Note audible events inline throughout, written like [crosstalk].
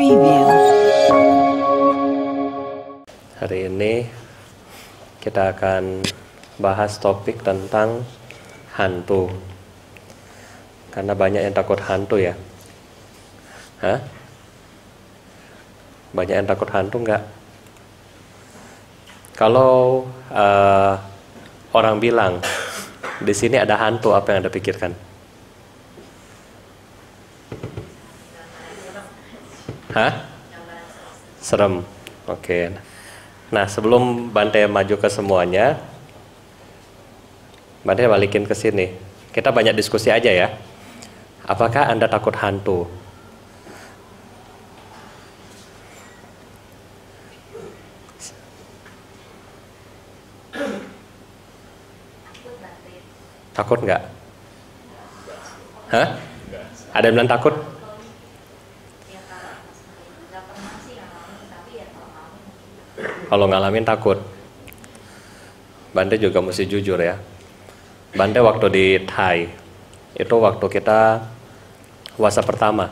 Preview. Hari ini kita akan bahas topik tentang hantu. Karena banyak yang takut hantu ya. Hah? Banyak yang takut hantu nggak? Kalau uh, orang bilang di sini ada hantu, apa yang anda pikirkan? Hah? Serem. Oke. Nah, sebelum Bante maju ke semuanya, Bante balikin ke sini. Kita banyak diskusi aja ya. Apakah Anda takut hantu? Takut nggak? Hah? Ada yang bilang takut? Kalau ngalamin takut. Bante juga mesti jujur ya. Bante waktu di Thai, itu waktu kita wasa pertama.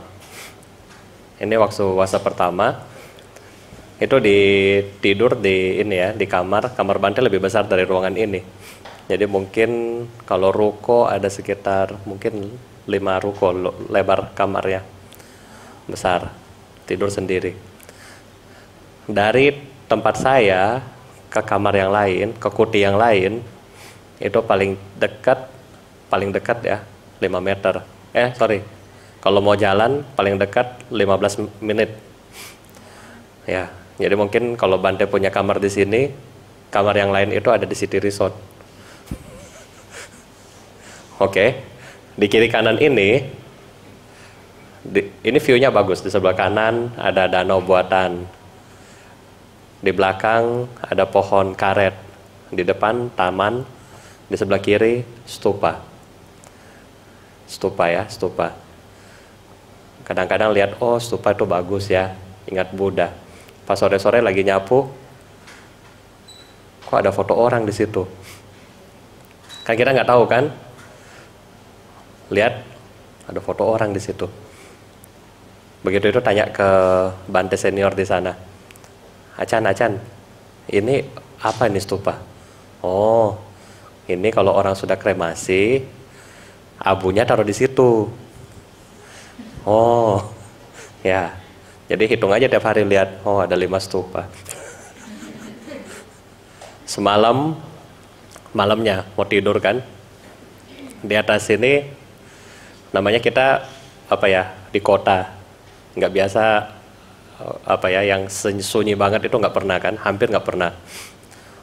Ini waktu wasa pertama, itu di tidur di ini ya di kamar kamar Bante lebih besar dari ruangan ini jadi mungkin kalau ruko ada sekitar mungkin lima ruko lebar kamarnya besar tidur sendiri dari tempat saya ke kamar yang lain ke kuti yang lain itu paling dekat paling dekat ya 5 meter eh sorry kalau mau jalan paling dekat 15 menit ya jadi mungkin kalau Bante punya kamar di sini kamar yang lain itu ada di City Resort [laughs] Oke, di kiri kanan ini, di, ini view-nya bagus. Di sebelah kanan ada danau buatan. Di belakang ada pohon karet. Di depan taman. Di sebelah kiri stupa. Stupa ya, stupa. Kadang-kadang lihat, oh stupa itu bagus ya. Ingat Buddha. Pas sore-sore lagi nyapu, kok ada foto orang di situ? Kan kita nggak tahu kan? lihat ada foto orang di situ. Begitu itu tanya ke Bante senior di sana. Acan, Acan, ini apa ini stupa? Oh, ini kalau orang sudah kremasi, abunya taruh di situ. Oh, ya. Jadi hitung aja tiap hari lihat, oh ada lima stupa. [laughs] Semalam, malamnya mau tidur kan? Di atas sini namanya kita apa ya di kota nggak biasa apa ya yang sunyi banget itu nggak pernah kan? Hampir nggak pernah.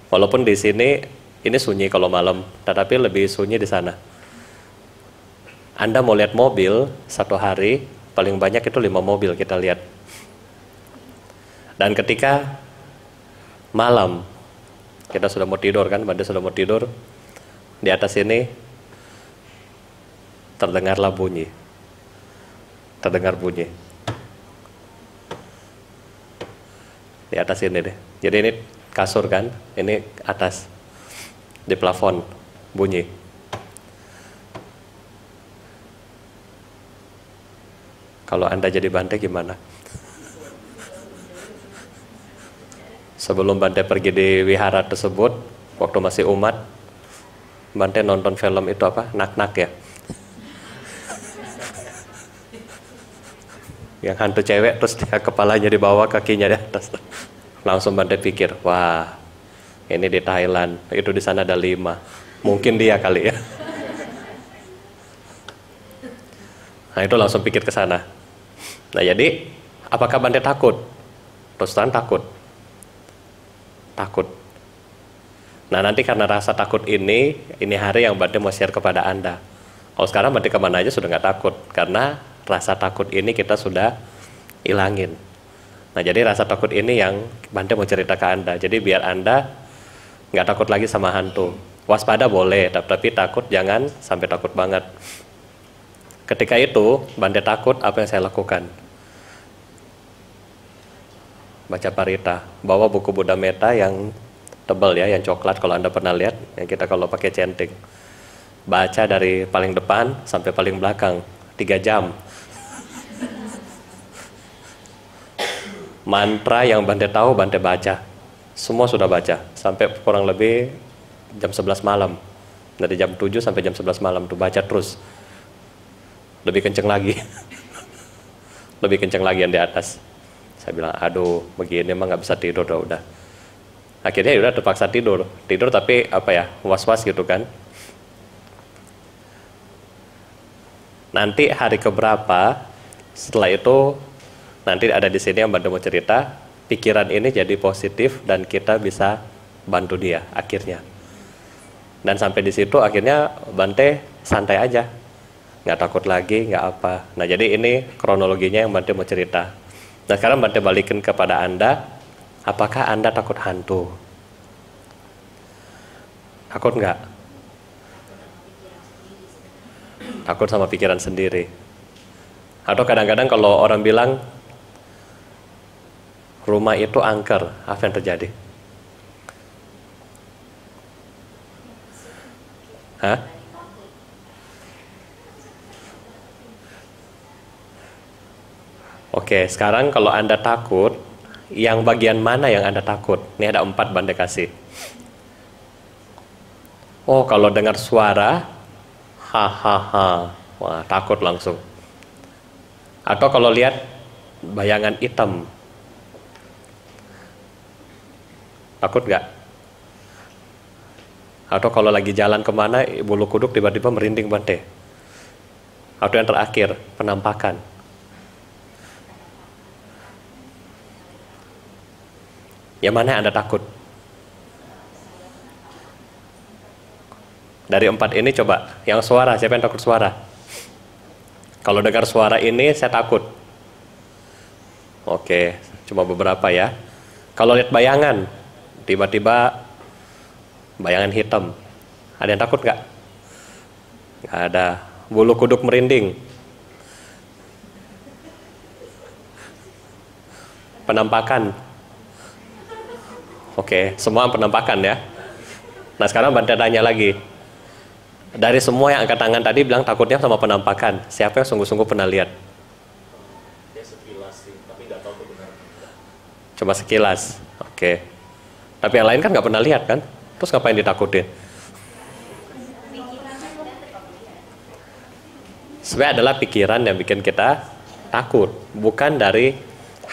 Walaupun di sini ini sunyi kalau malam tetapi lebih sunyi di sana. Anda mau lihat mobil satu hari paling banyak itu lima mobil kita lihat. Dan ketika malam kita sudah mau tidur kan? Pada sudah mau tidur di atas ini terdengarlah bunyi. Terdengar bunyi. Di atas ini deh. Jadi ini kasur kan, ini atas. Di plafon bunyi. Kalau Anda jadi Bante gimana? Sebelum Bante pergi di wihara tersebut, waktu masih umat, Bante nonton film itu apa? Nak-nak ya? Yang hantu cewek terus dia kepalanya di bawah kakinya di atas. Langsung Bante pikir wah ini di Thailand itu di sana ada lima. Mungkin dia kali ya. Nah itu langsung pikir ke sana. Nah jadi apakah Bante takut? Terus terang takut. Takut. Nah nanti karena rasa takut ini ini hari yang Bante mau share kepada anda. Kalau sekarang Bante ke mana aja sudah nggak takut karena rasa takut ini kita sudah hilangin. Nah jadi rasa takut ini yang Bante mau cerita ke Anda. Jadi biar Anda nggak takut lagi sama hantu. Waspada boleh, tapi takut jangan sampai takut banget. Ketika itu Bante takut apa yang saya lakukan? Baca parita, bawa buku Buddha Meta yang tebal ya, yang coklat kalau Anda pernah lihat, yang kita kalau pakai centing. Baca dari paling depan sampai paling belakang, tiga jam mantra yang Bante tahu Bante baca. Semua sudah baca sampai kurang lebih jam 11 malam. Dari jam 7 sampai jam 11 malam tuh baca terus. Lebih kenceng lagi. [laughs] Lebih kenceng lagi yang di atas. Saya bilang aduh begini emang nggak bisa tidur udah udah. Akhirnya ya udah terpaksa tidur. Tidur tapi apa ya was was gitu kan. Nanti hari keberapa setelah itu nanti ada di sini yang bantu mau cerita pikiran ini jadi positif dan kita bisa bantu dia akhirnya. Dan sampai di situ akhirnya Bante santai aja nggak takut lagi nggak apa. Nah jadi ini kronologinya yang Bante mau cerita. Nah sekarang Bante balikin kepada anda apakah anda takut hantu? Takut nggak? Takut sama pikiran sendiri. Atau kadang-kadang kalau orang bilang rumah itu angker apa yang terjadi Hah? Oke, sekarang kalau Anda takut, yang bagian mana yang Anda takut? Ini ada empat banda kasih. Oh, kalau dengar suara, hahaha, wah takut langsung. Atau kalau lihat bayangan hitam, takut nggak? Atau kalau lagi jalan ke mana, bulu kuduk tiba-tiba merinding bante. Atau yang terakhir, penampakan. Yang mana yang Anda takut? Dari empat ini coba, yang suara, siapa yang takut suara? Kalau dengar suara ini, saya takut. Oke, cuma beberapa ya. Kalau lihat bayangan, tiba-tiba bayangan hitam. Ada yang takut nggak? Nggak ada. Bulu kuduk merinding. Penampakan. Oke, semua penampakan ya. Nah sekarang Bante tanya lagi. Dari semua yang angkat tangan tadi bilang takutnya sama penampakan. Siapa yang sungguh-sungguh pernah lihat? Ya sekilas sih, tapi nggak tahu kebenaran. Cuma sekilas. Oke. Tapi yang lain kan nggak pernah lihat kan? Terus ngapain ditakutin? Sebenarnya adalah pikiran yang bikin kita takut, bukan dari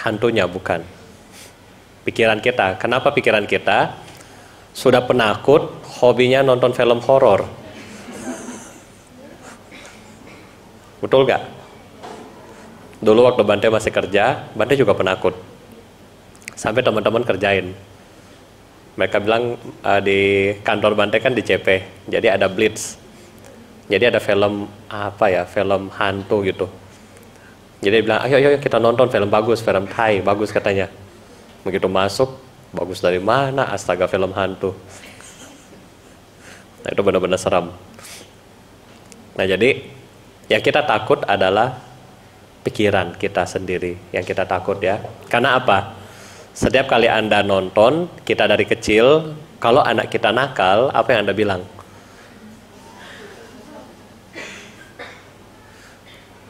hantunya, bukan. Pikiran kita. Kenapa pikiran kita? Sudah penakut, hobinya nonton film horor. Betul gak? Dulu waktu Bante masih kerja, Bante juga penakut. Sampai teman-teman kerjain mereka bilang uh, di kantor Bante kan di CP jadi ada Blitz. Jadi ada film apa ya film hantu gitu. Jadi dia bilang ayo ayo kita nonton film bagus film Thai bagus katanya. Begitu masuk bagus dari mana? Astaga film hantu. Nah itu benar-benar seram. Nah jadi yang kita takut adalah pikiran kita sendiri yang kita takut ya. Karena apa setiap kali Anda nonton, kita dari kecil, kalau anak kita nakal, apa yang Anda bilang?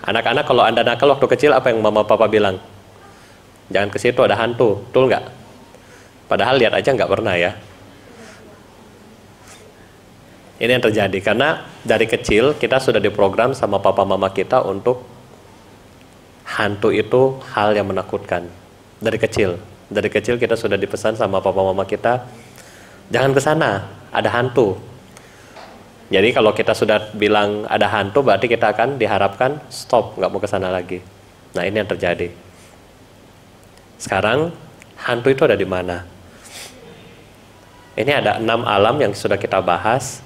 Anak-anak kalau Anda nakal waktu kecil, apa yang mama papa bilang? Jangan ke situ ada hantu, betul nggak? Padahal lihat aja nggak pernah ya. Ini yang terjadi karena dari kecil kita sudah diprogram sama papa mama kita untuk hantu itu hal yang menakutkan dari kecil dari kecil kita sudah dipesan sama papa mama kita jangan ke sana ada hantu. Jadi kalau kita sudah bilang ada hantu berarti kita akan diharapkan stop nggak mau ke sana lagi. Nah ini yang terjadi. Sekarang hantu itu ada di mana? Ini ada enam alam yang sudah kita bahas.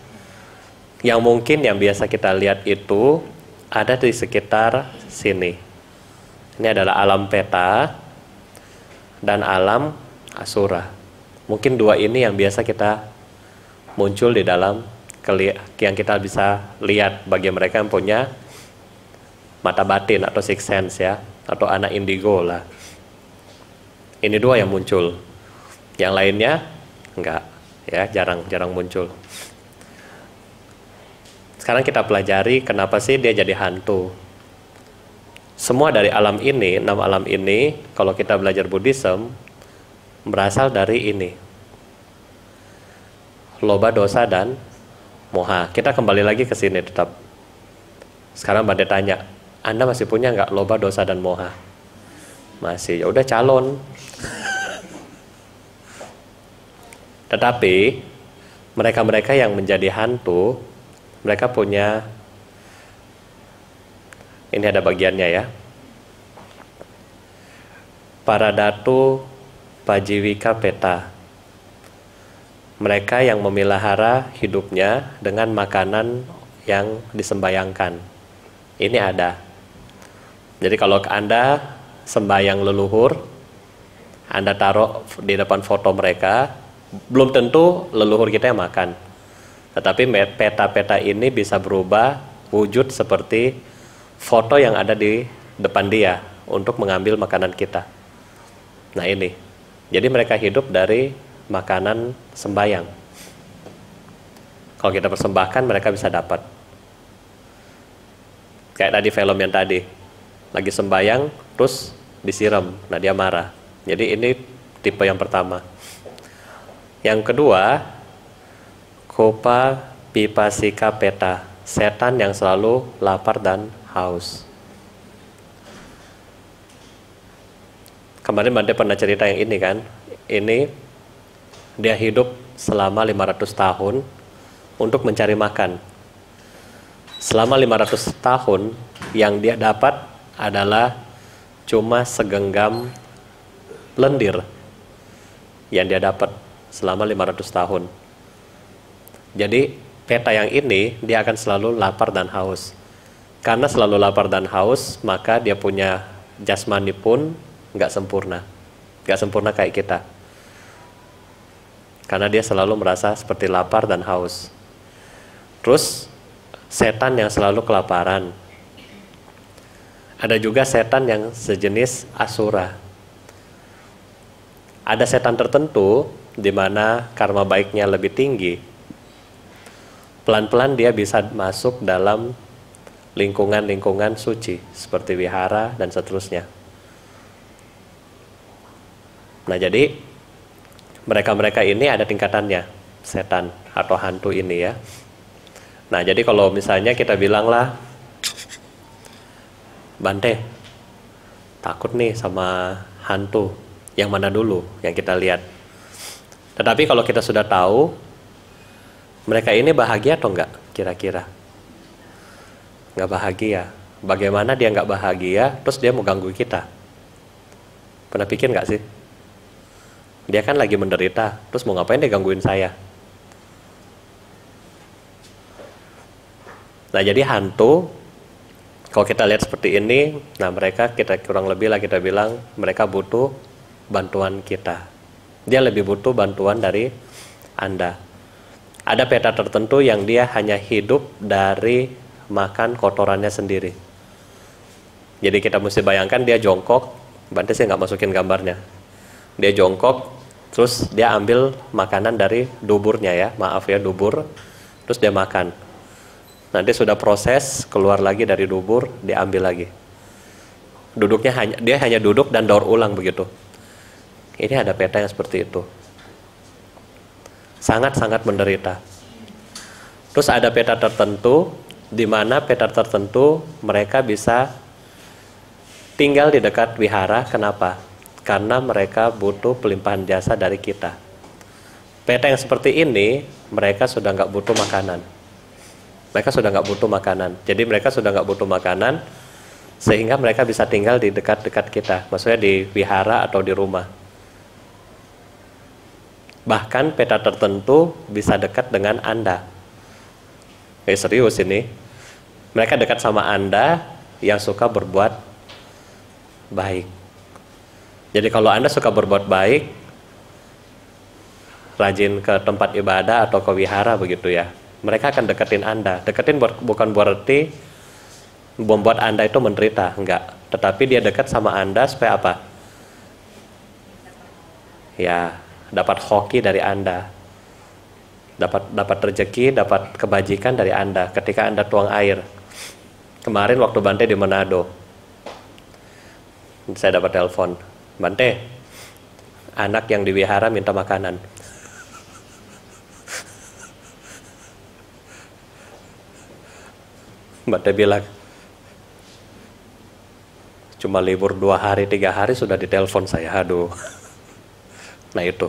Yang mungkin yang biasa kita lihat itu ada di sekitar sini. Ini adalah alam peta dan alam asura. Mungkin dua ini yang biasa kita muncul di dalam yang kita bisa lihat bagi mereka yang punya mata batin atau six sense ya atau anak indigo lah. Ini dua yang muncul. Yang lainnya enggak ya, jarang-jarang muncul. Sekarang kita pelajari kenapa sih dia jadi hantu. Semua dari alam ini, enam alam ini, kalau kita belajar Buddhism, berasal dari ini. Loba, dosa, dan moha. Kita kembali lagi ke sini tetap. Sekarang Bade tanya, Anda masih punya nggak loba, dosa, dan moha? Masih, ya udah calon. Tetapi mereka-mereka yang menjadi hantu, mereka punya ini ada bagiannya ya. Para datu pajiwika peta. Mereka yang memelihara hidupnya dengan makanan yang disembayangkan. Ini ada. Jadi kalau Anda sembayang leluhur, Anda taruh di depan foto mereka, belum tentu leluhur kita yang makan. Tetapi peta-peta ini bisa berubah wujud seperti foto yang ada di depan dia untuk mengambil makanan kita. Nah ini, jadi mereka hidup dari makanan sembayang. Kalau kita persembahkan mereka bisa dapat. Kayak tadi film yang tadi, lagi sembayang terus disiram, nah dia marah. Jadi ini tipe yang pertama. Yang kedua, kopa pipasika peta, setan yang selalu lapar dan haus. Kemarin Bante pernah cerita yang ini kan, ini dia hidup selama 500 tahun untuk mencari makan. Selama 500 tahun yang dia dapat adalah cuma segenggam lendir yang dia dapat selama 500 tahun. Jadi peta yang ini dia akan selalu lapar dan haus. Karena selalu lapar dan haus, maka dia punya jasmani pun nggak sempurna. Nggak sempurna kayak kita. Karena dia selalu merasa seperti lapar dan haus. Terus setan yang selalu kelaparan. Ada juga setan yang sejenis asura. Ada setan tertentu di mana karma baiknya lebih tinggi, pelan-pelan dia bisa masuk dalam lingkungan-lingkungan suci seperti wihara dan seterusnya. Nah, jadi mereka-mereka ini ada tingkatannya, setan atau hantu ini ya. Nah, jadi kalau misalnya kita bilanglah Bante, takut nih sama hantu. Yang mana dulu yang kita lihat? Tetapi kalau kita sudah tahu mereka ini bahagia atau enggak kira-kira? Enggak bahagia. Bagaimana dia enggak bahagia terus dia mau ganggu kita? Pernah pikir enggak sih? Dia kan lagi menderita, terus mau ngapain dia gangguin saya? Nah jadi hantu, kalau kita lihat seperti ini, nah mereka kita kurang lebih lah kita bilang mereka butuh bantuan kita dia lebih butuh bantuan dari Anda. Ada peta tertentu yang dia hanya hidup dari makan kotorannya sendiri. Jadi kita mesti bayangkan dia jongkok, Bante sih nggak masukin gambarnya. Dia jongkok, terus dia ambil makanan dari duburnya ya, maaf ya dubur, terus dia makan. Nanti sudah proses keluar lagi dari dubur, dia ambil lagi. Duduknya hanya dia hanya duduk dan daur ulang begitu. Ini ada peta yang seperti itu. Sangat-sangat menderita. Terus ada peta tertentu di mana peta tertentu mereka bisa tinggal di dekat wihara. Kenapa? Karena mereka butuh pelimpahan jasa dari kita. Peta yang seperti ini mereka sudah nggak butuh makanan. Mereka sudah nggak butuh makanan. Jadi mereka sudah nggak butuh makanan sehingga mereka bisa tinggal di dekat-dekat kita. Maksudnya di wihara atau di rumah bahkan peta tertentu bisa dekat dengan Anda. Eh serius ini. Mereka dekat sama Anda yang suka berbuat baik. Jadi kalau Anda suka berbuat baik, rajin ke tempat ibadah atau ke wihara begitu ya, mereka akan deketin Anda. Deketin bukan berarti membuat Anda itu menderita, enggak. Tetapi dia dekat sama Anda supaya apa? Ya, dapat hoki dari Anda. Dapat dapat rezeki, dapat kebajikan dari Anda ketika Anda tuang air. Kemarin waktu Bante di Manado. saya dapat telepon, Bante, anak yang diwihara minta makanan. Bante bilang, cuma libur dua hari, tiga hari sudah ditelepon saya, aduh. Nah itu,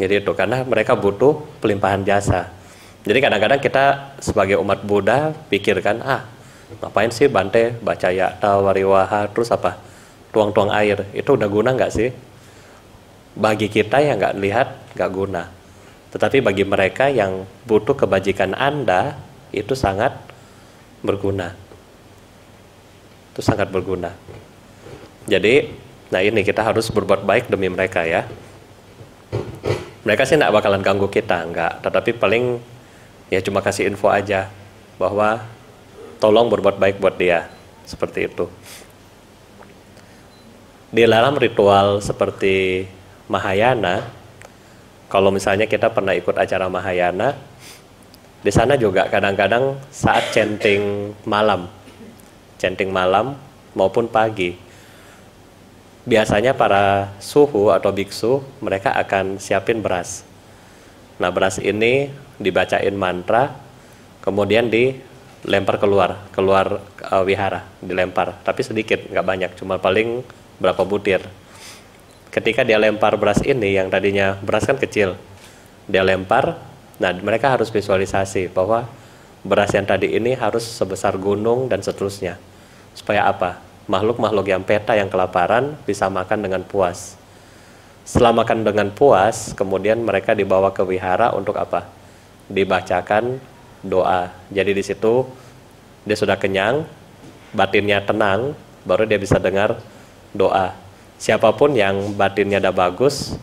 jadi itu karena mereka butuh pelimpahan jasa. Jadi kadang-kadang kita sebagai umat Buddha pikirkan, ah ngapain sih Bante baca yakta, wariwaha, terus apa? Tuang-tuang air, itu udah guna nggak sih? Bagi kita yang nggak lihat, nggak guna. Tetapi bagi mereka yang butuh kebajikan Anda, itu sangat berguna. Itu sangat berguna. Jadi, nah ini kita harus berbuat baik demi mereka ya. Mereka sih nggak bakalan ganggu kita, nggak. Tetapi paling ya cuma kasih info aja bahwa tolong berbuat baik buat dia. Seperti itu. Di dalam ritual seperti Mahayana, kalau misalnya kita pernah ikut acara Mahayana, di sana juga kadang-kadang saat chanting malam, chanting malam maupun pagi, biasanya para suhu atau biksu mereka akan siapin beras. Nah beras ini dibacain mantra, kemudian dilempar keluar, keluar uh, wihara, dilempar. Tapi sedikit, nggak banyak, cuma paling berapa butir. Ketika dia lempar beras ini, yang tadinya beras kan kecil, dia lempar, Nah, mereka harus visualisasi bahwa beras yang tadi ini harus sebesar gunung dan seterusnya. Supaya apa? Makhluk-makhluk yang peta yang kelaparan bisa makan dengan puas. Setelah makan dengan puas, kemudian mereka dibawa ke wihara untuk apa? Dibacakan doa. Jadi di situ dia sudah kenyang, batinnya tenang, baru dia bisa dengar doa. Siapa pun yang batinnya udah bagus,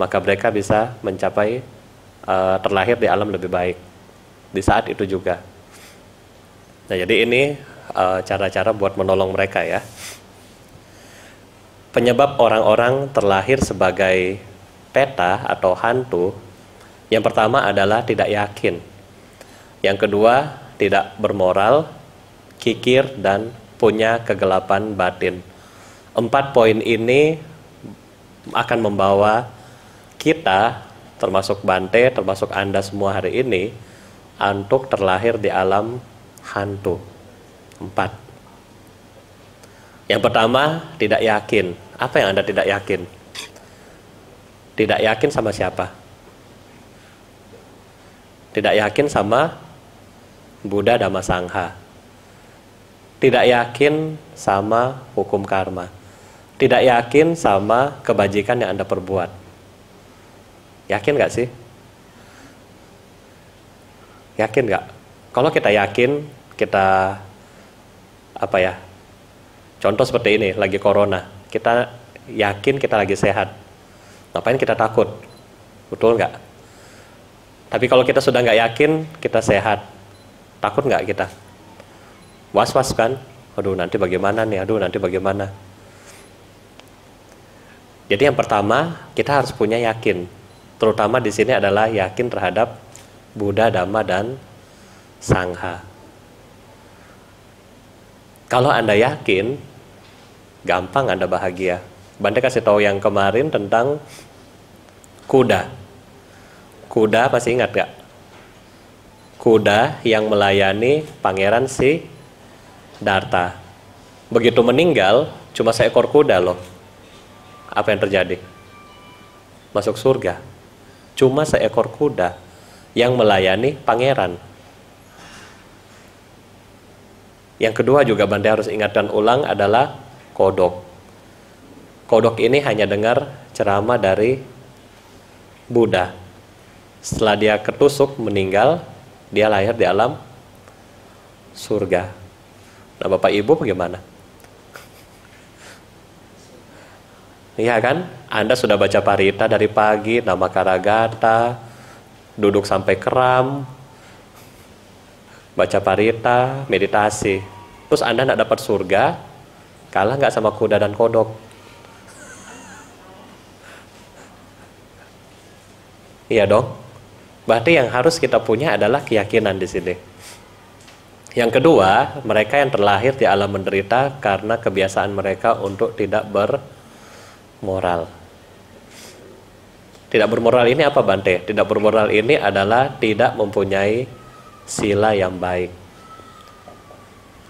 maka mereka bisa mencapai uh, terlahir di alam lebih baik di saat itu juga. Nah, jadi ini cara-cara uh, buat menolong mereka ya. Penyebab orang-orang terlahir sebagai peta atau hantu yang pertama adalah tidak yakin. Yang kedua, tidak bermoral, kikir dan punya kegelapan batin. Empat poin ini akan membawa kita termasuk Bante, termasuk Anda semua hari ini, untuk terlahir di alam hantu. Empat. Yang pertama, tidak yakin. Apa yang Anda tidak yakin? Tidak yakin sama siapa? Tidak yakin sama Buddha Dhamma Sangha. Tidak yakin sama hukum karma. Tidak yakin sama kebajikan yang Anda perbuat Yakin gak sih? Yakin gak? Kalau kita yakin, kita apa ya? Contoh seperti ini, lagi corona, kita yakin kita lagi sehat. Ngapain kita takut? Betul nggak? Tapi kalau kita sudah nggak yakin kita sehat, takut nggak kita? Was-was kan? Aduh nanti bagaimana nih? Aduh nanti bagaimana? Jadi yang pertama kita harus punya yakin terutama di sini adalah yakin terhadap Buddha, Dhamma, dan Sangha. Kalau Anda yakin, gampang Anda bahagia. Bante kasih tahu yang kemarin tentang kuda. Kuda masih ingat gak? Kuda yang melayani pangeran si Darta. Begitu meninggal, cuma seekor kuda loh. Apa yang terjadi? Masuk surga cuma seekor kuda yang melayani pangeran. Yang kedua juga Bante harus ingatkan ulang adalah kodok. Kodok ini hanya dengar ceramah dari Buddha. Setelah dia ketusuk meninggal, dia lahir di alam surga. Nah, Bapak Ibu bagaimana? Iya kan? Anda sudah baca parita dari pagi, nama karagata, duduk sampai keram, baca parita, meditasi. Terus Anda tidak dapat surga, kalah nggak sama kuda dan kodok? Iya dong. Berarti yang harus kita punya adalah keyakinan di sini. Yang kedua, mereka yang terlahir di alam menderita karena kebiasaan mereka untuk tidak bermoral. Tidak bermoral ini apa Bante? Tidak bermoral ini adalah tidak mempunyai sila yang baik.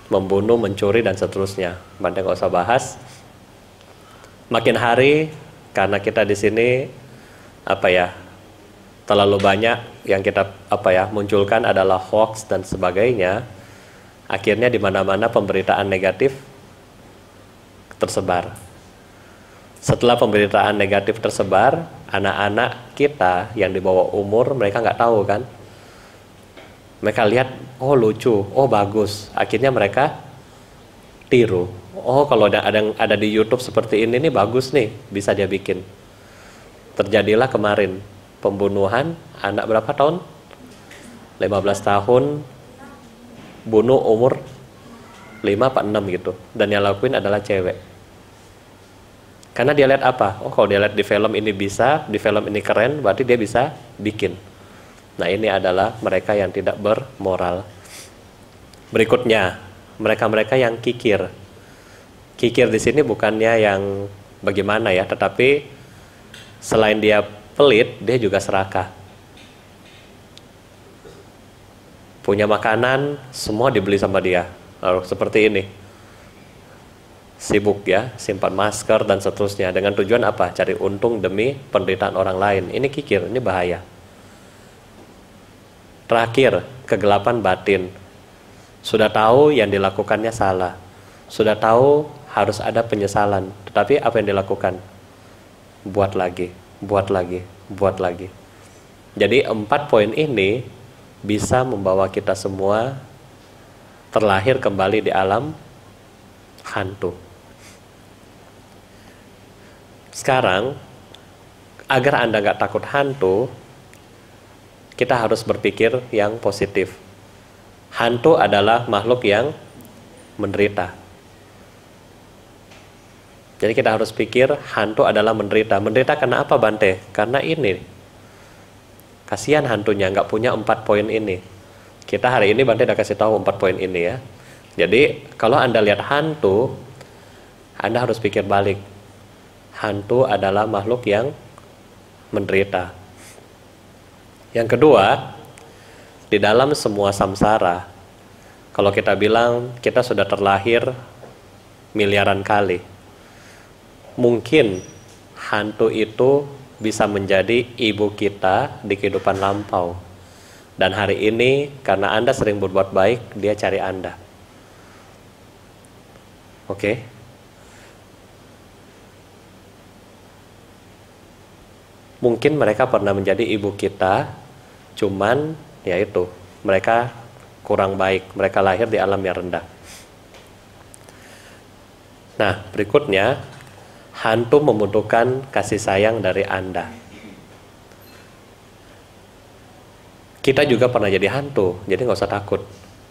Membunuh, mencuri dan seterusnya. Bante nggak usah bahas. Makin hari karena kita di sini apa ya terlalu banyak yang kita apa ya munculkan adalah hoax dan sebagainya akhirnya di mana-mana pemberitaan negatif tersebar. Setelah pemberitaan negatif tersebar, anak-anak kita yang di bawah umur mereka nggak tahu kan. Mereka lihat, oh lucu, oh bagus. Akhirnya mereka tiru. Oh kalau ada ada ada di YouTube seperti ini nih bagus nih, bisa dia bikin. Terjadilah kemarin pembunuhan anak berapa tahun? 15 tahun bunuh umur 5 apa 6 gitu dan yang lakuin adalah cewek karena dia lihat apa oh kalau dia lihat di film ini bisa di film ini keren berarti dia bisa bikin nah ini adalah mereka yang tidak bermoral. Berikutnya mereka-mereka yang kikir. Kikir di sini bukannya yang bagaimana ya tetapi selain dia pelit dia juga serakah. Punya makanan semua dibeli sama dia. Lalu seperti ini. Sibuk ya simpan masker dan seterusnya. Dengan tujuan apa? Cari untung demi penderitaan orang lain. Ini kikir ini bahaya terakhir kegelapan batin. Sudah tahu yang dilakukannya salah. Sudah tahu harus ada penyesalan. Tetapi apa yang dilakukan? Buat lagi buat lagi buat lagi. Jadi empat poin ini bisa membawa kita semua terlahir kembali di alam hantu. Sekarang, agar Anda nggak takut hantu, kita harus berpikir yang positif. Hantu adalah makhluk yang menderita. Jadi kita harus pikir hantu adalah menderita. Menderita karena apa Bante? Karena ini Kasihan hantunya nggak punya empat poin ini. Kita hari ini Bante udah kasih tahu empat poin ini ya. Jadi kalau Anda lihat hantu, Anda harus pikir balik. Hantu adalah makhluk yang menderita. Yang kedua, di dalam semua samsara, kalau kita bilang kita sudah terlahir miliaran kali, mungkin hantu itu bisa menjadi ibu kita di kehidupan lampau. Dan hari ini karena Anda sering berbuat baik, dia cari Anda. Oke? Okay? Mungkin mereka pernah menjadi ibu kita, cuman ya itu, mereka kurang baik, mereka lahir di alam yang rendah. Nah, berikutnya hantu membutuhkan kasih sayang dari Anda. Kita juga pernah jadi hantu, jadi nggak usah takut.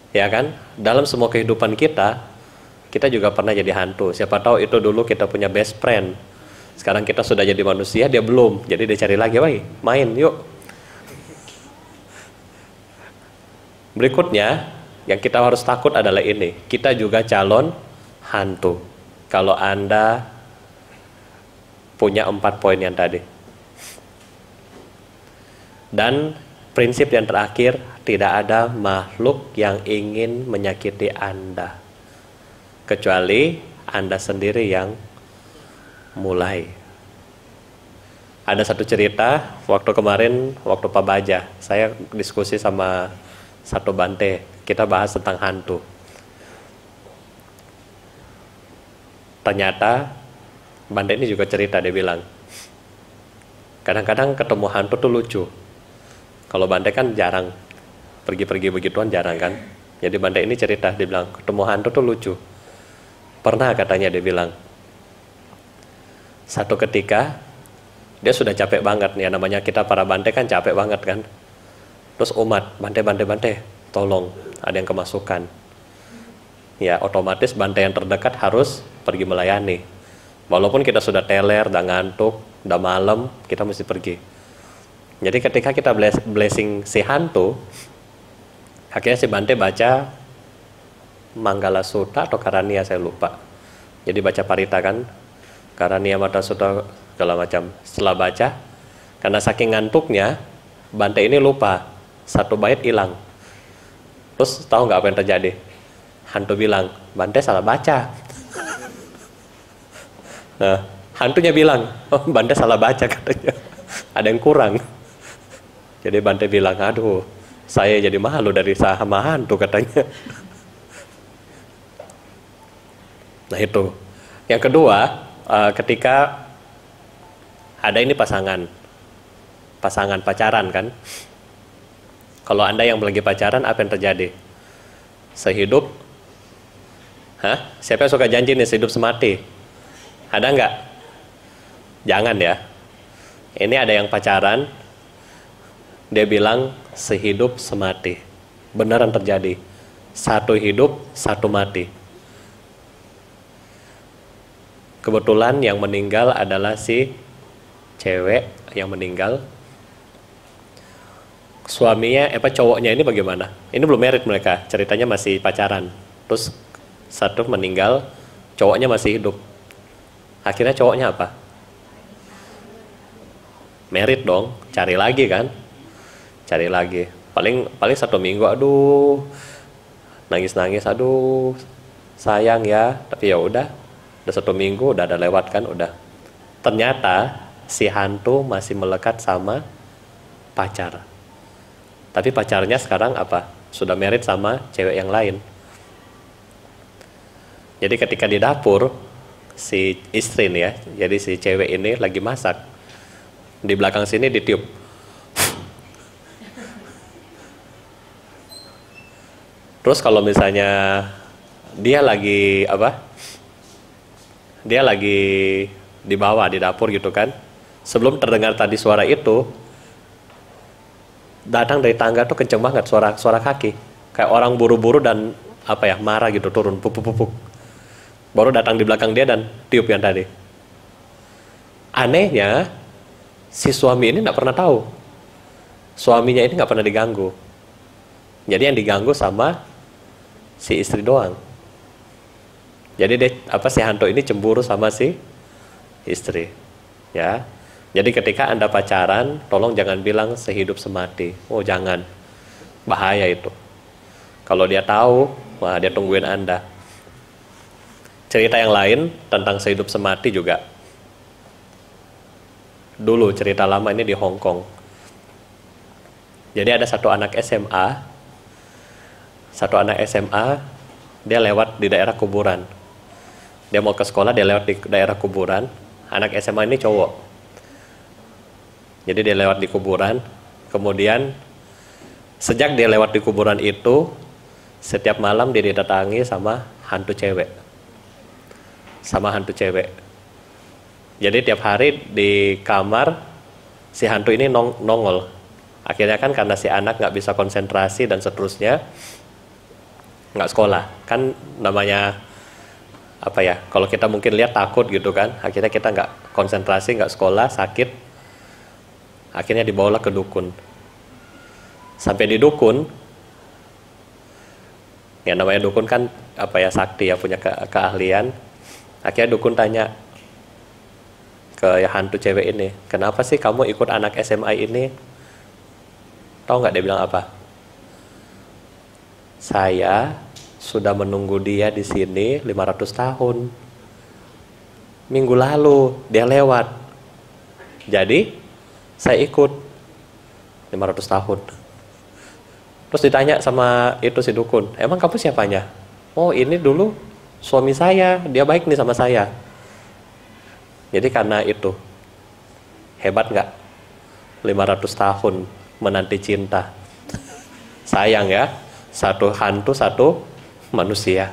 Ya kan? Dalam semua kehidupan kita, kita juga pernah jadi hantu. Siapa tahu itu dulu kita punya best friend. Sekarang kita sudah jadi manusia, dia belum. Jadi dia cari lagi, woi, main yuk. Berikutnya, yang kita harus takut adalah ini. Kita juga calon hantu. Kalau Anda punya empat poin yang tadi. Dan prinsip yang terakhir, tidak ada makhluk yang ingin menyakiti Anda. Kecuali Anda sendiri yang mulai. Ada satu cerita, waktu kemarin, waktu Pak Baja, saya diskusi sama satu bante, kita bahas tentang hantu. Ternyata Banda ini juga cerita dia bilang. Kadang-kadang ketemu hantu tuh lucu. Kalau Banda kan jarang. Pergi-pergi begituan jarang kan. Jadi Banda ini cerita dia bilang ketemu hantu tuh lucu. Pernah katanya dia bilang. Satu ketika dia sudah capek banget nih. Namanya kita para bante kan capek banget kan terus umat bante bante bante tolong ada yang kemasukan ya otomatis bante yang terdekat harus pergi melayani Walaupun kita sudah teler, udah ngantuk, udah malam, kita mesti pergi. Jadi ketika kita blessing si hantu, akhirnya si Bante baca Manggala Sutta atau Karania saya lupa. Jadi baca parita kan, Karania Mata Sutta segala macam. Setelah baca, karena saking ngantuknya, Bante ini lupa satu bait hilang. Terus tahu nggak apa yang terjadi? Hantu bilang, Bante salah baca. [laughs] Nah, hantunya bilang, oh Bante salah baca [laughs] katanya. Ada yang kurang. Jadi Bante bilang, aduh, saya jadi malu dari sama hantu katanya. [laughs] Nah itu. Yang kedua, uh, ketika ada ini pasangan, pasangan pacaran kan. Kalau anda yang lagi pacaran, apa yang terjadi? Sehidup, hah? Siapa yang suka janji nih sehidup semati? Ada nggak? Jangan ya. Ini ada yang pacaran, dia bilang sehidup semati. Beneran terjadi. Satu hidup, satu mati. Kebetulan yang meninggal adalah si cewek yang meninggal. Suaminya, apa cowoknya ini bagaimana? Ini belum merit mereka, ceritanya masih pacaran. Terus satu meninggal, cowoknya masih hidup. Akhirnya cowoknya apa? Merit dong, cari lagi kan? Cari lagi. Paling paling satu minggu, aduh, nangis nangis, aduh, sayang ya. Tapi ya udah, udah satu minggu udah ada lewat kan, udah. Ternyata si hantu masih melekat sama pacar. Tapi pacarnya sekarang apa? Sudah merit sama cewek yang lain. Jadi ketika di dapur si istri nih ya, jadi si cewek ini lagi masak. Di belakang sini ditiup. Terus kalau misalnya dia lagi apa? Dia lagi di bawah di dapur gitu kan sebelum terdengar tadi suara itu datang dari tangga tuh kenceng banget suara suara kaki. Kayak orang buru-buru dan apa ya marah gitu turun pupuk pupuk baru datang di belakang dia dan tiup yang tadi. Anehnya si suami ini nggak pernah tahu. Suaminya ini nggak pernah diganggu. Jadi yang diganggu sama si istri doang. Jadi dia apa si hantu ini cemburu sama si istri ya jadi ketika Anda pacaran, tolong jangan bilang sehidup semati. Oh jangan, bahaya itu. Kalau dia tahu, wah dia tungguin Anda. Cerita yang lain tentang sehidup semati juga. Dulu cerita lama ini di Hong Kong. Jadi ada satu anak SMA, satu anak SMA, dia lewat di daerah kuburan. Dia mau ke sekolah, dia lewat di daerah kuburan. Anak SMA ini cowok jadi dia lewat di kuburan, kemudian sejak dia lewat di kuburan itu, setiap malam dia didatangi sama hantu cewek. Sama hantu cewek. Jadi tiap hari di kamar si hantu ini nong nongol. Akhirnya kan karena si anak nggak bisa konsentrasi dan seterusnya nggak sekolah. Kan namanya apa ya? Kalau kita mungkin lihat takut gitu kan, akhirnya kita nggak konsentrasi, nggak sekolah, sakit, Akhirnya dibawalah ke dukun. Sampai di dukun, ya namanya dukun kan apa ya sakti ya punya ke keahlian. Akhirnya dukun tanya ke ya, hantu cewek ini, kenapa sih kamu ikut anak SMA ini? Tahu nggak dia bilang apa? Saya sudah menunggu dia di sini 500 tahun. Minggu lalu dia lewat. Jadi saya ikut 500 tahun. Terus ditanya sama itu si dukun emang kamu siapanya? Oh ini dulu suami saya dia baik nih sama saya. Jadi karena itu hebat nggak? 500 tahun menanti cinta. Sayang ya satu hantu satu manusia.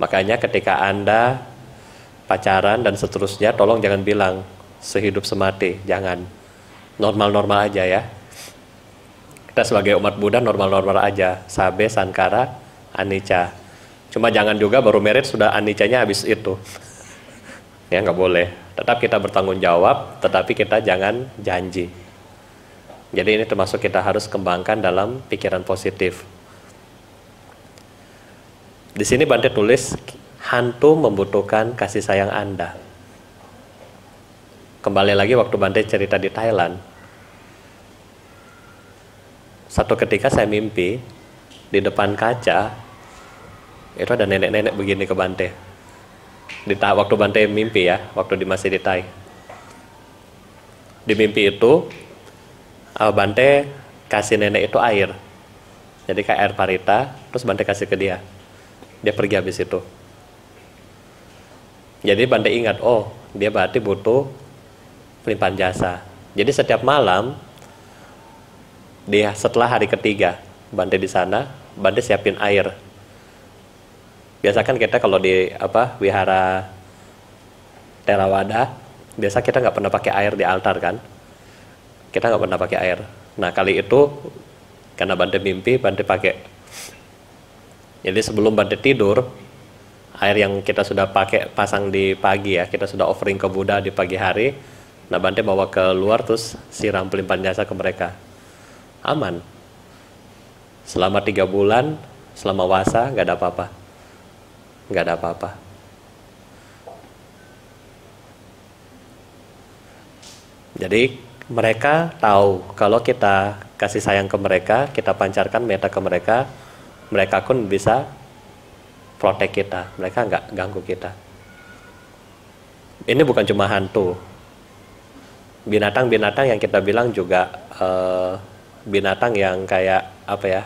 Makanya ketika anda pacaran dan seterusnya tolong jangan bilang sehidup semati, jangan normal-normal aja ya. Kita sebagai umat Buddha normal-normal aja, sabe, sankara, anicca. Cuma jangan juga baru merit sudah anicanya habis itu. ya nggak boleh. Tetap kita bertanggung jawab, tetapi kita jangan janji. Jadi ini termasuk kita harus kembangkan dalam pikiran positif. Di sini Bante tulis hantu membutuhkan kasih sayang Anda. Kembali lagi waktu Bante cerita di Thailand. Satu ketika saya mimpi di depan kaca itu ada nenek-nenek begini ke Bante. Di waktu Bante mimpi ya, waktu di masih di Thai. Di mimpi itu Bante kasih nenek itu air. Jadi kayak air parita, terus Bante kasih ke dia. Dia pergi habis itu. Jadi Bante ingat, oh dia berarti butuh pelimpahan jasa. Jadi setiap malam dia setelah hari ketiga Bante di sana, Bante siapin air. Biasa kan kita kalau di apa wihara Terawada biasa kita nggak pernah pakai air di altar kan? Kita nggak pernah pakai air. Nah kali itu karena Bante mimpi Bante pakai. Jadi sebelum Bante tidur air yang kita sudah pakai pasang di pagi ya kita sudah offering ke Buddha di pagi hari nah Bante bawa ke luar terus siram pelimpahan jasa ke mereka. Aman. Selama tiga bulan selama wasa nggak ada apa-apa. Nggak ada apa-apa. Jadi mereka tahu kalau kita kasih sayang ke mereka, kita pancarkan meta ke mereka, mereka pun bisa protek kita, mereka nggak ganggu kita. Ini bukan cuma hantu, binatang-binatang yang kita bilang juga uh, binatang yang kayak apa ya,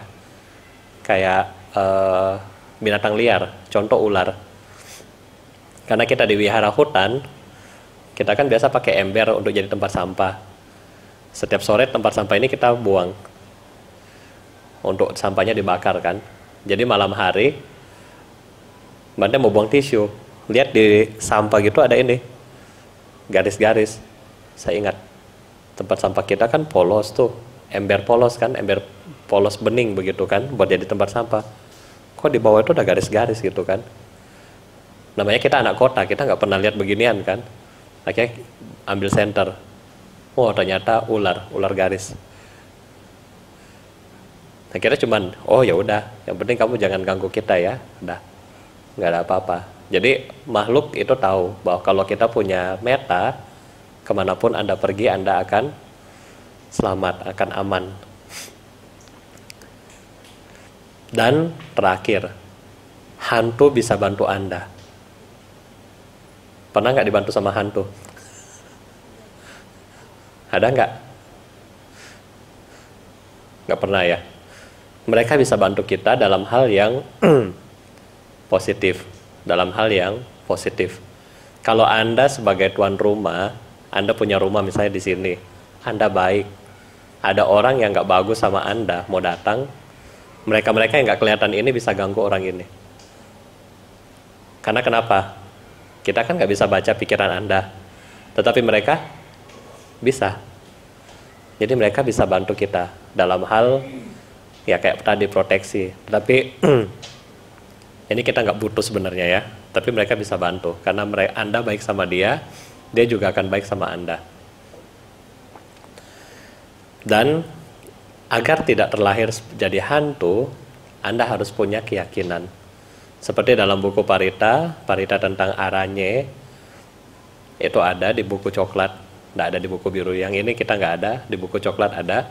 kayak uh, binatang liar, contoh ular. Karena kita di wihara hutan, kita kan biasa pakai ember untuk jadi tempat sampah. Setiap sore tempat sampah ini kita buang. Untuk sampahnya dibakar kan. Jadi malam hari, Bante mau buang tisu. Lihat di sampah gitu ada ini. Garis-garis. Saya ingat. Tempat sampah kita kan polos tuh. Ember polos kan, ember polos bening begitu kan, buat jadi tempat sampah. Kok di bawah itu ada garis-garis gitu kan? Namanya kita anak kota kita nggak pernah lihat beginian kan? Akhirnya ambil center oh ternyata ular ular garis. Akhirnya cuman oh ya udah yang penting kamu jangan ganggu kita ya. Udah nggak ada apa-apa. Jadi makhluk itu tahu bahwa kalau kita punya meta ke mana pun anda pergi anda akan selamat akan aman dan terakhir, hantu bisa bantu Anda. Pernah nggak dibantu sama hantu? Ada nggak? Nggak pernah ya. Mereka bisa bantu kita dalam hal yang [clears throat] positif, dalam hal yang positif. Kalau Anda sebagai tuan rumah, Anda punya rumah misalnya di sini, Anda baik, ada orang yang nggak bagus sama Anda mau datang, mereka-mereka yang nggak kelihatan ini bisa ganggu orang ini. Karena kenapa? Kita kan nggak bisa baca pikiran Anda, tetapi mereka bisa. Jadi mereka bisa bantu kita dalam hal ya kayak tadi proteksi. Tapi [clears throat] ini kita nggak butuh sebenarnya ya, tapi mereka bisa bantu karena mereka Anda baik sama dia, dia juga akan baik sama Anda. Dan agar tidak terlahir jadi hantu, Anda harus punya keyakinan. Seperti dalam buku Parita, Parita tentang aranye, itu ada di buku coklat, tidak ada di buku biru. Yang ini kita nggak ada, di buku coklat ada.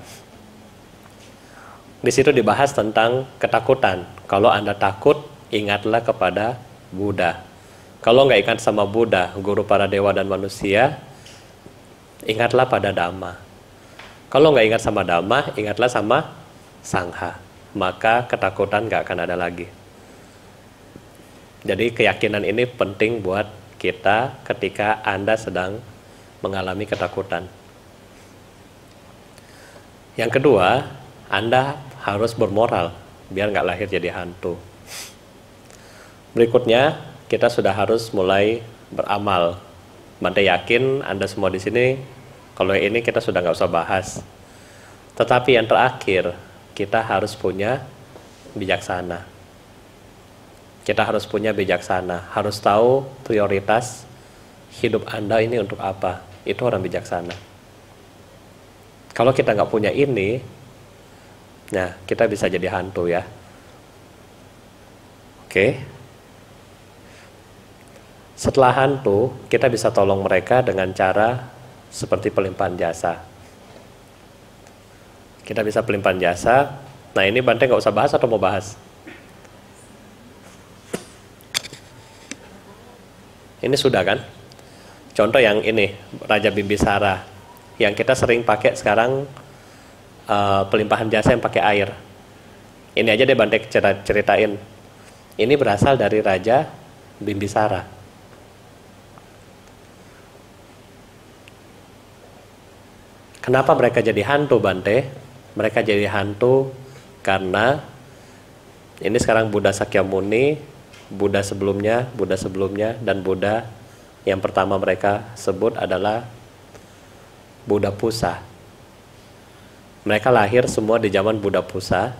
Di situ dibahas tentang ketakutan. Kalau Anda takut, ingatlah kepada Buddha. Kalau nggak ingat sama Buddha, guru para dewa dan manusia, ingatlah pada Dhamma kalau nggak ingat sama Dhamma, ingatlah sama Sangha. Maka ketakutan nggak akan ada lagi. Jadi keyakinan ini penting buat kita ketika Anda sedang mengalami ketakutan. Yang kedua, Anda harus bermoral biar nggak lahir jadi hantu. Berikutnya, kita sudah harus mulai beramal. Bante yakin Anda semua di sini kalau ini kita sudah nggak usah bahas. Tetapi yang terakhir, kita harus punya bijaksana. Kita harus punya bijaksana, harus tahu prioritas hidup Anda ini untuk apa. Itu orang bijaksana. Kalau kita nggak punya ini, nah kita bisa jadi hantu ya. Oke. Setelah hantu, kita bisa tolong mereka dengan cara seperti pelimpahan jasa. Kita bisa pelimpahan jasa. Nah ini Bante nggak usah bahas atau mau bahas? Ini sudah kan? Contoh yang ini, Raja Bimbisara. Yang kita sering pakai sekarang uh, pelimpahan jasa yang pakai air. Ini aja deh Bante ceritain. Ini berasal dari Raja Bimbisara. Kenapa mereka jadi hantu Bante? Mereka jadi hantu karena ini sekarang Buddha Sakyamuni, Buddha sebelumnya, Buddha sebelumnya, dan Buddha yang pertama mereka sebut adalah Buddha Pusa. Mereka lahir semua di zaman Buddha Pusa.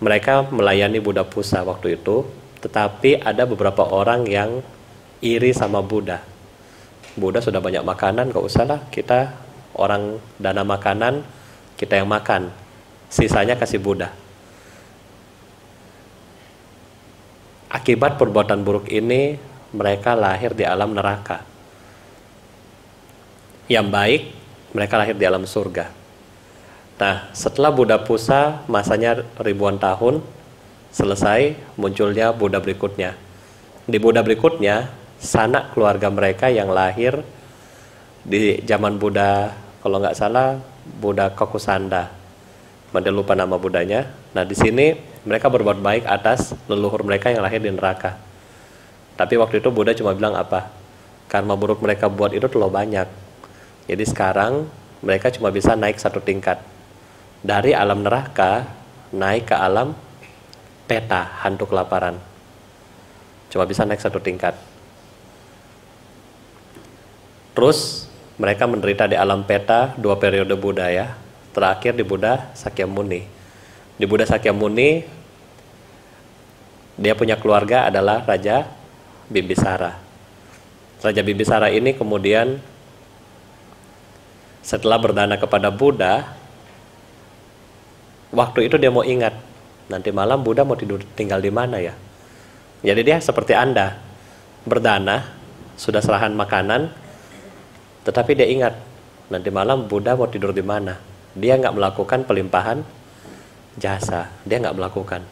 Mereka melayani Buddha Pusa waktu itu, tetapi ada beberapa orang yang iri sama Buddha Buddha sudah banyak makanan, gak usah lah kita orang dana makanan, kita yang makan. Sisanya kasih Buddha. Akibat perbuatan buruk ini, mereka lahir di alam neraka. Yang baik, mereka lahir di alam surga. Nah, setelah Buddha Pusa, masanya ribuan tahun, selesai, munculnya Buddha berikutnya. Di Buddha berikutnya, sanak keluarga mereka yang lahir di zaman Buddha kalau nggak salah Buddha Kokusanda. Manda lupa nama Budanya nah di sini mereka berbuat baik atas leluhur mereka yang lahir di neraka. Tapi waktu itu Buddha cuma bilang apa? Karma buruk mereka buat itu terlalu banyak. Jadi sekarang mereka cuma bisa naik satu tingkat. Dari alam neraka naik ke alam peta hantu kelaparan. Cuma bisa naik satu tingkat Terus mereka menderita di alam peta dua periode Buddha ya. Terakhir di Buddha Sakyamuni. Di Buddha Sakyamuni dia punya keluarga adalah Raja Bimbisara. Raja Bimbisara ini kemudian setelah berdana kepada Buddha, waktu itu dia mau ingat nanti malam Buddha mau tidur tinggal di mana ya. Jadi dia seperti Anda, berdana, sudah serahan makanan, tetapi dia ingat nanti malam Buddha mau tidur di mana. Dia nggak melakukan pelimpahan jasa. Dia nggak melakukan.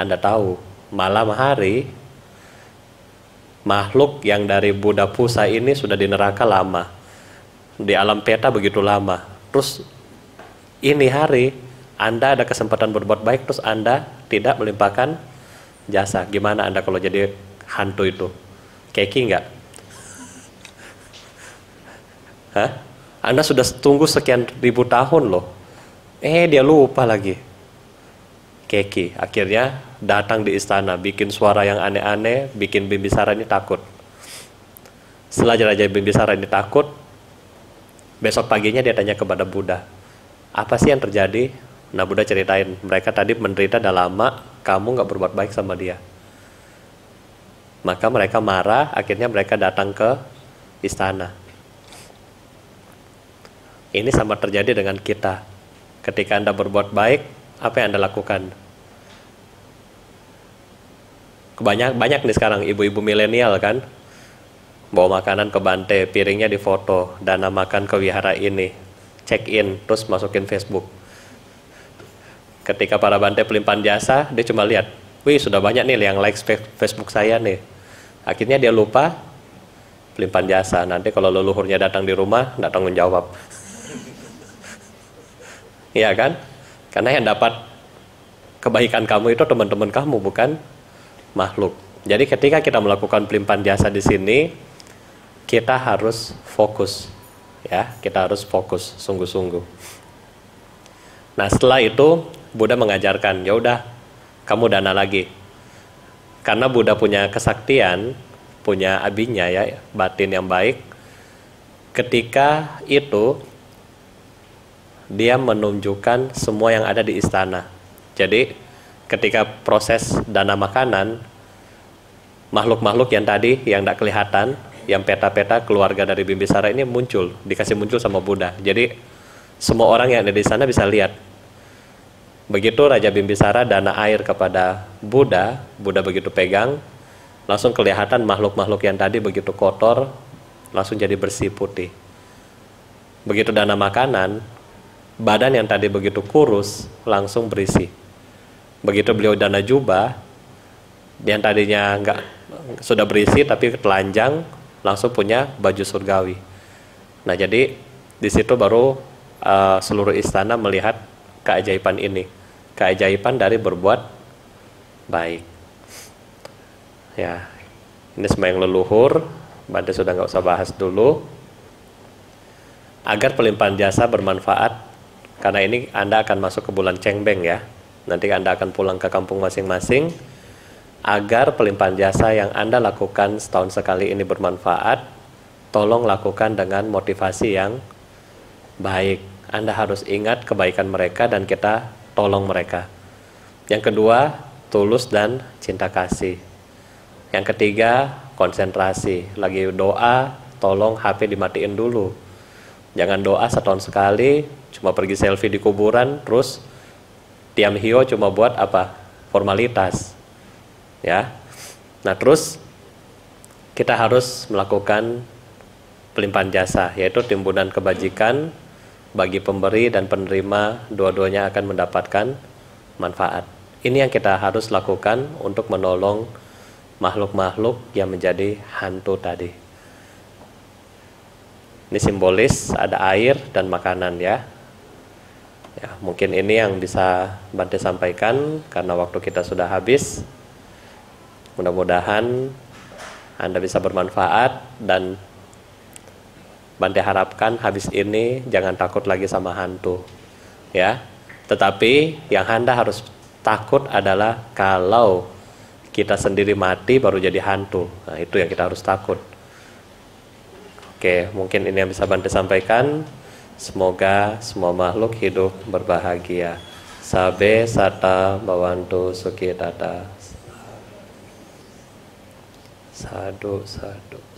Anda tahu malam hari makhluk yang dari Buddha Pusa ini sudah di neraka lama. Di alam peta begitu lama. Terus ini hari Anda ada kesempatan berbuat baik terus Anda tidak melimpahkan jasa. Gimana Anda kalau jadi hantu itu? Keki nggak? Hah? Anda sudah tunggu sekian ribu tahun loh. Eh dia lupa lagi. Keki akhirnya datang di istana, bikin suara yang aneh-aneh, bikin Bimbisara ini takut. Setelah Raja Bimbisara ini takut, besok paginya dia tanya kepada Buddha, apa sih yang terjadi? Nah Buddha ceritain, mereka tadi menderita dah lama, kamu nggak berbuat baik sama dia. Maka mereka marah, akhirnya mereka datang ke istana. Ini sama terjadi dengan kita. Ketika Anda berbuat baik, apa yang Anda lakukan? Banyak banyak nih sekarang ibu-ibu milenial kan, bawa makanan ke Bante, piringnya difoto, dana makan ke wihara ini, check in, terus masukin Facebook. Ketika para Bante pelimpahan jasa, dia cuma lihat, wih sudah banyak nih yang like Facebook saya nih. Akhirnya dia lupa pelimpahan jasa. Nanti kalau leluhurnya datang di rumah, nggak tanggung jawab. Iya kan? Karena yang dapat kebaikan kamu itu teman-teman kamu bukan makhluk. Jadi ketika kita melakukan pelimpahan jasa di sini, kita harus fokus, ya, kita harus fokus sungguh-sungguh. Nah setelah itu Buddha mengajarkan, ya udah, kamu dana lagi, karena Buddha punya kesaktian, punya abinya ya, batin yang baik. Ketika itu dia menunjukkan semua yang ada di istana. Jadi ketika proses dana makanan, makhluk-makhluk yang tadi yang tidak kelihatan, yang peta-peta keluarga dari Bimbisara ini muncul, dikasih muncul sama Buddha. Jadi semua orang yang ada di sana bisa lihat. Begitu Raja Bimbisara dana air kepada Buddha, Buddha begitu pegang, langsung kelihatan makhluk-makhluk yang tadi begitu kotor, langsung jadi bersih putih. Begitu dana makanan, badan yang tadi begitu kurus, langsung berisi. Begitu beliau dana jubah, yang tadinya nggak sudah berisi tapi telanjang, langsung punya baju surgawi. Nah jadi di situ baru uh, seluruh istana melihat keajaiban ini keajaiban dari berbuat baik. Ya, ini sembahyang leluhur, Bante sudah nggak usah bahas dulu. Agar pelimpahan jasa bermanfaat, karena ini Anda akan masuk ke bulan Cengbeng ya. Nanti Anda akan pulang ke kampung masing-masing. Agar pelimpahan jasa yang Anda lakukan setahun sekali ini bermanfaat, tolong lakukan dengan motivasi yang baik. Anda harus ingat kebaikan mereka dan kita tolong mereka. Yang kedua, tulus dan cinta kasih. Yang ketiga, konsentrasi. Lagi doa, tolong HP dimatiin dulu. Jangan doa setahun sekali, cuma pergi selfie di kuburan, terus tiam hio cuma buat apa? Formalitas. Ya. Nah, terus kita harus melakukan pelimpahan jasa, yaitu timbunan kebajikan bagi pemberi dan penerima dua-duanya akan mendapatkan manfaat. Ini yang kita harus lakukan untuk menolong makhluk-makhluk yang menjadi hantu tadi. Ini simbolis ada air dan makanan ya. Ya, mungkin ini yang bisa Bante sampaikan karena waktu kita sudah habis. Mudah-mudahan Anda bisa bermanfaat dan Bante harapkan habis ini jangan takut lagi sama hantu. Ya. Tetapi yang Anda harus takut adalah kalau kita sendiri mati baru jadi hantu. Nah, itu yang kita harus takut. Oke, mungkin ini yang bisa Bante sampaikan. Semoga semua makhluk hidup berbahagia. Sabe sata bawantu suki tata. Sadu, sadu.